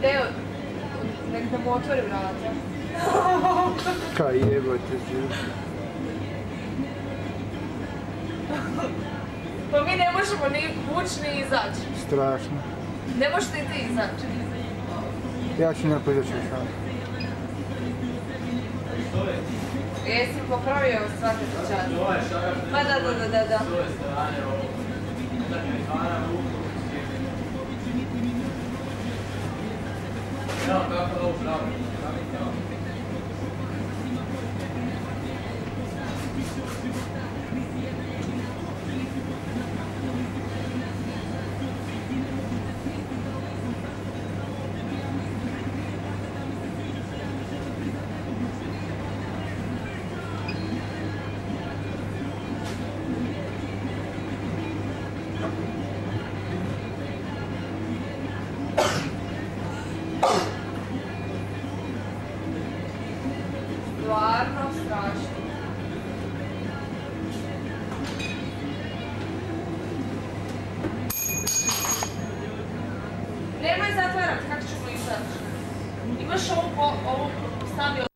Deo, nek da mu otvori vrata. Kaj jebote živ. Pa mi ne možemo ni ući ni izaći. Strašno. Ne možeš ni ti izaći. Ja ću neko izaći u šan. Jesi popravio svake čast? Pa da, da, da, da, da. No, no, no, no. nemoj zatvarati, kako ćemo mu? Imaš ovu stavio